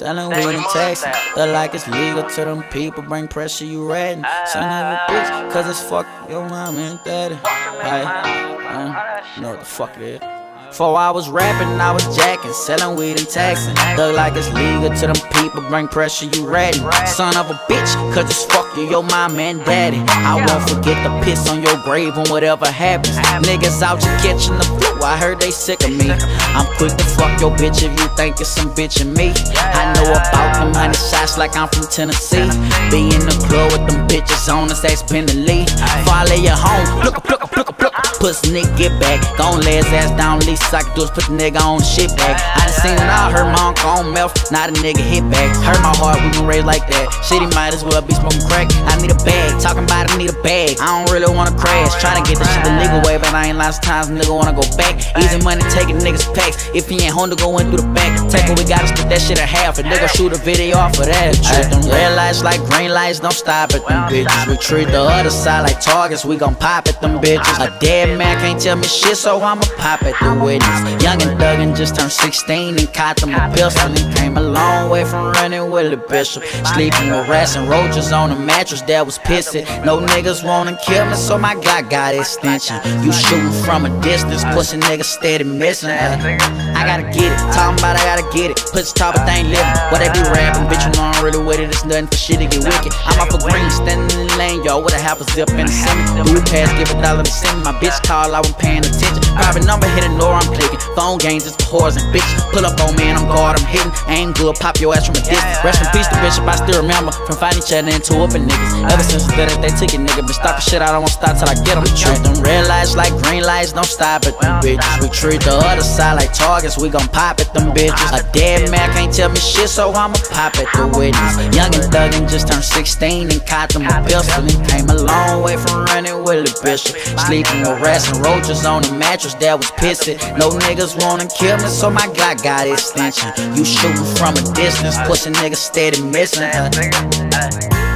Selling weed and taxing. Look like it's legal to them people. Bring pressure, you ratting. Son of a bitch, cause it's fuck your mom and daddy. Right? Uh, you know what the fuck it is. Before I was rapping, I was jacking, selling weed and taxing. Look like it's legal to them people, bring pressure, you ready. Son of a bitch, cause it's fuck you, your mom and daddy. I won't forget the piss on your grave when whatever happens. Niggas out here catching the flu, I heard they sick of me. I'm quick to fuck your bitch if you think it's some bitch in me. I know about them honey shots like I'm from Tennessee. Be in the club with them bitches on us, that's the lead. Follow your home, look, nigga get back, gon' lay his ass down, least I can do is put the nigga on shit back. I done seen it all, heard my uncle on mouth, not a nigga hit back. Hurt my heart, we been raised like that. Shit, he might as well be smoking crack. I need a bag, talking about I need a bag. I don't really wanna crash, tryna get this shit the legal way, but I ain't lots of times nigga wanna go back. Easy money taking niggas packs. If he ain't home to go in through the back, take it, we gotta split that shit in half. A nigga shoot a video off of that. Treat them red lights like green lights, don't stop at them bitches. We treat the other side like targets, we gon' pop at them bitches. A dead man can't tell me shit, so I'ma pop at the witness. Young and Duggan just turned 16 and caught them a pistol and came a long way from running with the bishop. Sleeping with rats and roaches on a mattress that was pissing. No niggas wanna kill me, so my God got extension. You shooting from a distance, pussy niggas steady missing. Uh, I gotta get it, talking about I gotta get it. Pussy top of thing living. What they be rapping, bitch, you know I'm really with it. It's nothing for shit to get wicked. I'm off a green, standing in the lane, y'all. What a half a zip in the semi. Blue pass, give a dollar to send. My bitch call, I wasn't paying attention. Private number, hit ignore, I'm clicking. Phone games, it's for whores and bitches. Pull up on me and I'm guard, I'm hitting. Aim good, pop your ass from a distance. Rest in peace, the bishop, I still remember. From fighting each other into whooping niggas. Ever since the day that they took it, nigga. Been stalking shit, I don't wanna stop till I get them. Treat them red lights like green lights, don't stop at them bitches. We treat the other side like targets, we gon' pop at them bitches. A dead man can't tell me shit, so I'ma pop at the witness. Young and Duggan just turned 16 and caught them a pistol. And came a long way from running with the bishop. Sleeping with rats and roaches on the mattress that was pissing. No niggas wanna kill me, so my God got extension. You shooting from a distance, pussy niggas steady missing. Uh,